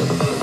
All right.